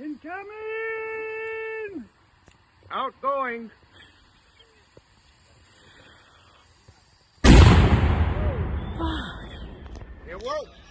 Incoming! Outgoing. It worked.